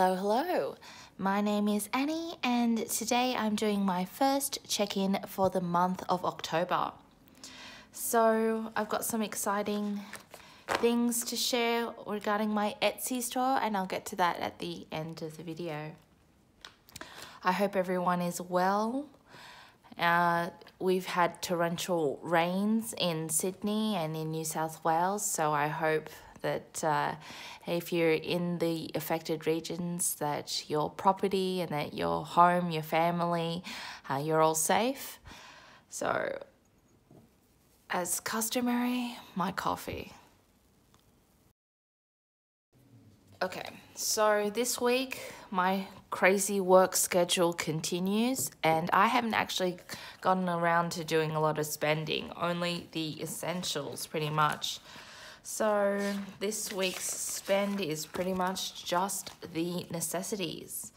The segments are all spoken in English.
Hello, hello. My name is Annie, and today I'm doing my first check in for the month of October. So, I've got some exciting things to share regarding my Etsy store, and I'll get to that at the end of the video. I hope everyone is well. Uh, we've had torrential rains in Sydney and in New South Wales, so I hope that uh, if you're in the affected regions, that your property and that your home, your family, uh, you're all safe. So, as customary, my coffee. Okay, so this week my crazy work schedule continues, and I haven't actually gotten around to doing a lot of spending, only the essentials pretty much. So this week's spend is pretty much just the necessities.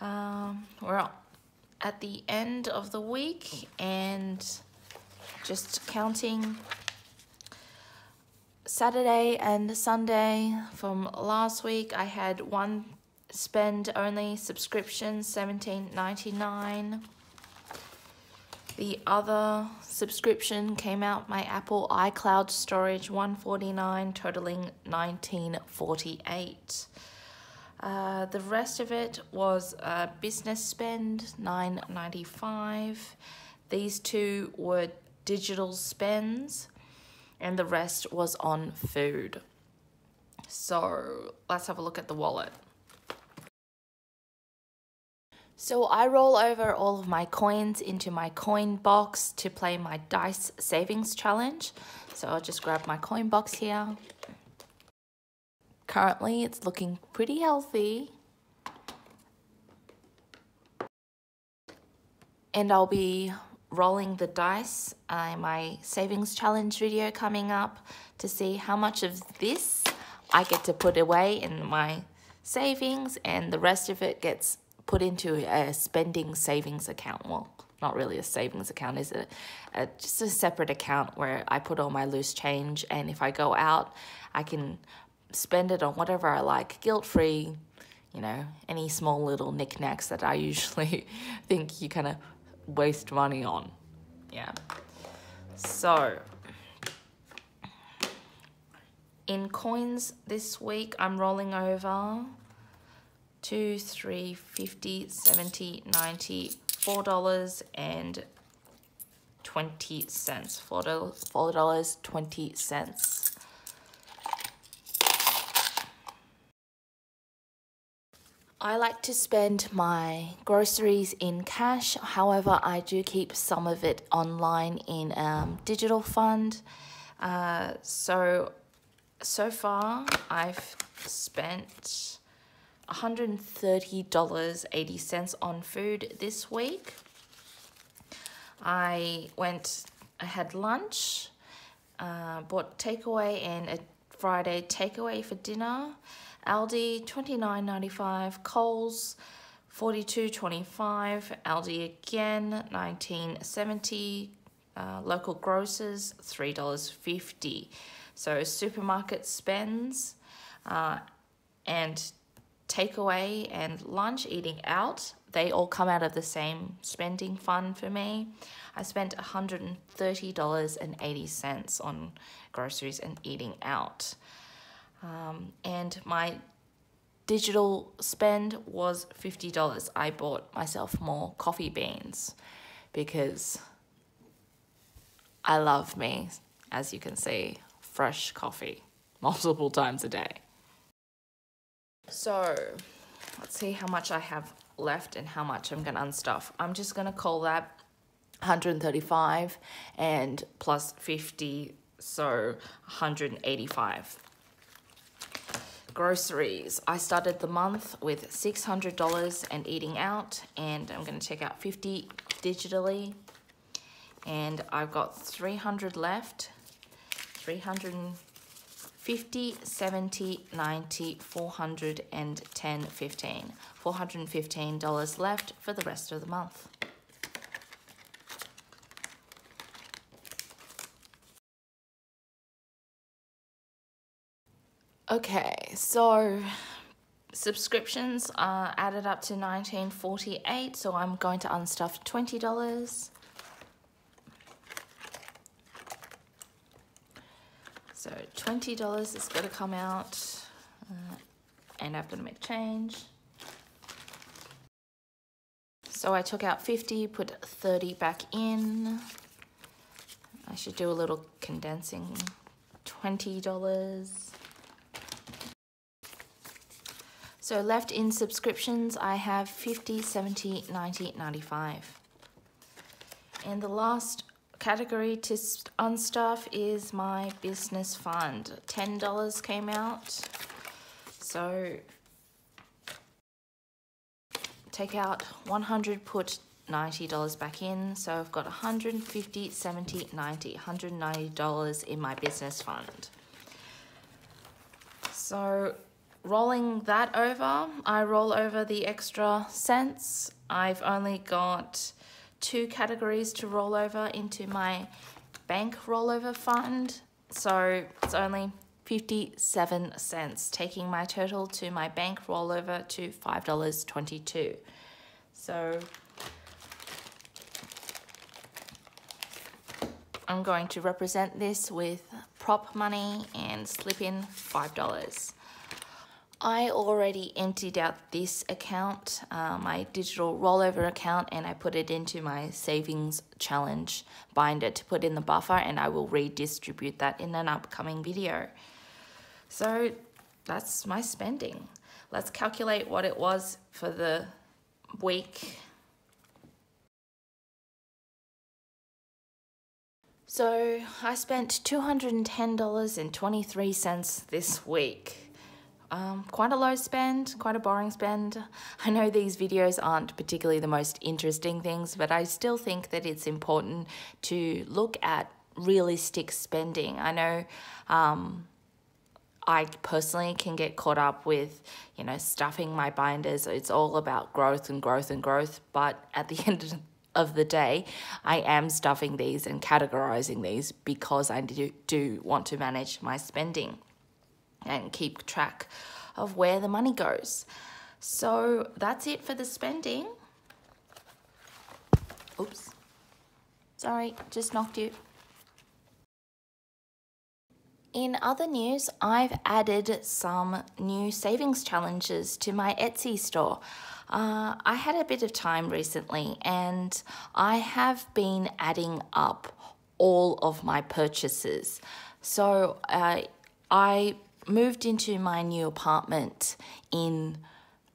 Um, we're at the end of the week and just counting Saturday and Sunday from last week I had one spend only subscription 17.99 the other subscription came out my Apple iCloud storage 149 totaling 1948. Uh, the rest of it was a business spend 995. These two were digital spends and the rest was on food. So let's have a look at the wallet. So I roll over all of my coins into my coin box to play my dice savings challenge. So I'll just grab my coin box here. Currently it's looking pretty healthy. And I'll be rolling the dice uh, my savings challenge video coming up to see how much of this I get to put away in my savings and the rest of it gets put into a spending savings account. Well, not really a savings account, is it? Uh, just a separate account where I put all my loose change, and if I go out, I can spend it on whatever I like, guilt free. You know, any small little knickknacks that I usually think you kind of waste money on. Yeah. So, in coins this week, I'm rolling over two, three, fifty, seventy, ninety, four dollars and twenty cents. Four dollars, four dollars twenty cents. I like to spend my groceries in cash. However, I do keep some of it online in um, digital fund. Uh, so, so far I've spent $130.80 on food this week. I went, I had lunch, uh, bought takeaway and a Friday takeaway for dinner. Aldi, $29.95. Coles, $42.25. Aldi again, $19.70. Uh, local grocers, $3.50. So supermarket spends uh, and takeaway and lunch, eating out, they all come out of the same spending fund for me. I spent $130.80 on groceries and eating out. Um, and my digital spend was $50. I bought myself more coffee beans because I love me, as you can see, fresh coffee multiple times a day. So let's see how much I have left and how much I'm going to unstuff. I'm just going to call that 135 and plus 50, so 185. Groceries. I started the month with $600 and eating out, and I'm going to check out 50 digitally. And I've got 300 left. 300 50, 70, 90, 410, 15. $415 left for the rest of the month. Okay, so subscriptions are added up to 1948 so I'm going to unstuff $20 so $20 is going to come out uh, and I've got to make change. So I took out 50 put 30 back in. I should do a little condensing $20 So left in subscriptions, I have 50, 70, 90, 95. And the last category to unstuff is my business fund. $10 came out. So take out 100, put $90 back in. So I've got 150, 70, 90, $190 in my business fund. So rolling that over, I roll over the extra cents. I've only got two categories to roll over into my bank rollover fund. So it's only 57 cents, taking my total to my bank rollover to $5.22. So I'm going to represent this with prop money and slip in $5. I already emptied out this account, uh, my digital rollover account, and I put it into my savings challenge binder to put in the buffer and I will redistribute that in an upcoming video. So that's my spending. Let's calculate what it was for the week. So I spent $210.23 this week. Um, quite a low spend, quite a boring spend. I know these videos aren't particularly the most interesting things, but I still think that it's important to look at realistic spending. I know um, I personally can get caught up with, you know, stuffing my binders. It's all about growth and growth and growth. But at the end of the day, I am stuffing these and categorizing these because I do, do want to manage my spending and keep track of where the money goes. So that's it for the spending. Oops. Sorry, just knocked you. In other news, I've added some new savings challenges to my Etsy store. Uh, I had a bit of time recently and I have been adding up all of my purchases. So uh, I moved into my new apartment in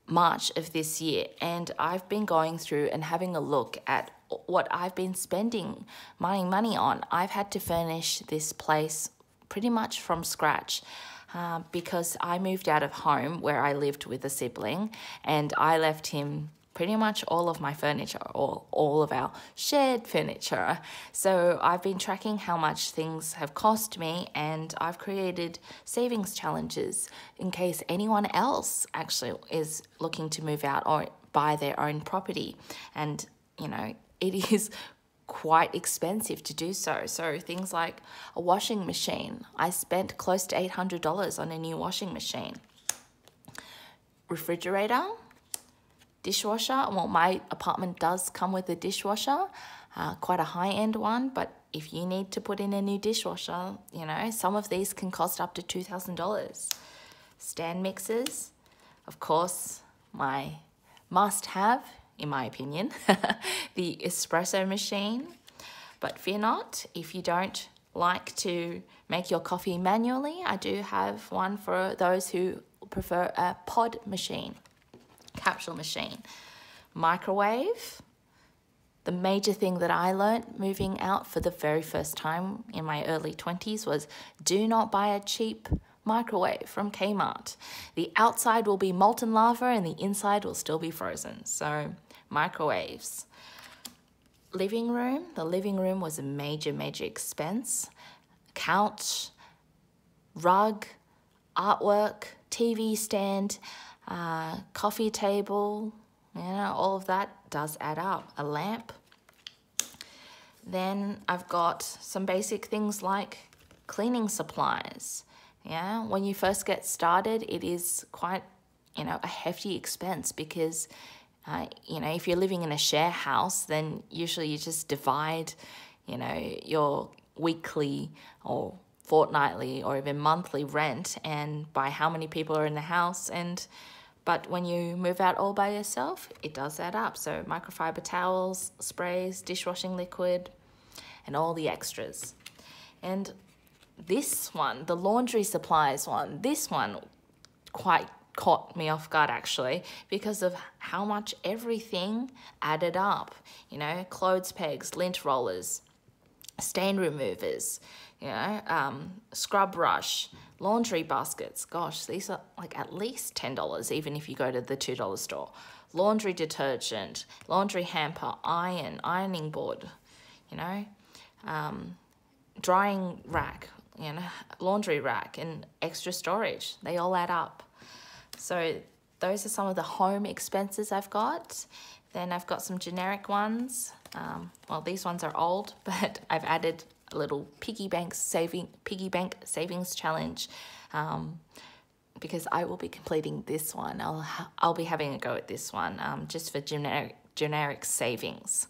March of this year, and I've been going through and having a look at what I've been spending my money on. I've had to furnish this place pretty much from scratch. Uh, because I moved out of home where I lived with a sibling and I left him pretty much all of my furniture, all, all of our shared furniture. So I've been tracking how much things have cost me and I've created savings challenges in case anyone else actually is looking to move out or buy their own property. And, you know, it is quite expensive to do so. So things like a washing machine. I spent close to $800 on a new washing machine. Refrigerator, dishwasher. Well, my apartment does come with a dishwasher, uh, quite a high end one, but if you need to put in a new dishwasher, you know, some of these can cost up to $2,000. Stand mixers, of course, my must have, in my opinion, the espresso machine. But fear not, if you don't like to make your coffee manually, I do have one for those who prefer a pod machine capsule machine. Microwave. The major thing that I learned moving out for the very first time in my early 20s was do not buy a cheap microwave from Kmart. The outside will be molten lava and the inside will still be frozen. So, microwaves. Living room. The living room was a major, major expense. Couch, rug, artwork, TV stand uh, coffee table, you know, all of that does add up. A lamp. Then I've got some basic things like cleaning supplies. Yeah, when you first get started, it is quite you know, a hefty expense because, uh, you know, if you're living in a share house, then usually you just divide, you know, your weekly or fortnightly or even monthly rent and by how many people are in the house and but when you move out all by yourself it does add up. So microfiber towels sprays dishwashing liquid and all the extras. And this one the laundry supplies one this one quite caught me off guard actually because of how much everything added up. You know clothes pegs lint rollers stain removers you know, um, scrub brush, laundry baskets. Gosh, these are like at least $10, even if you go to the $2 store. Laundry detergent, laundry hamper, iron, ironing board, you know, um, drying rack, you know, laundry rack, and extra storage. They all add up. So those are some of the home expenses I've got. Then I've got some generic ones. Um, well, these ones are old, but I've added a little piggy bank saving piggy bank savings challenge um, because I will be completing this one. I'll I'll be having a go at this one um, just for generic generic savings.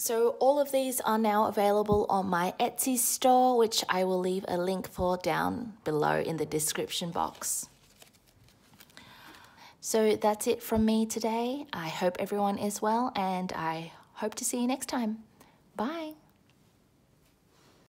So all of these are now available on my Etsy store, which I will leave a link for down below in the description box. So that's it from me today. I hope everyone is well and I Hope to see you next time. Bye.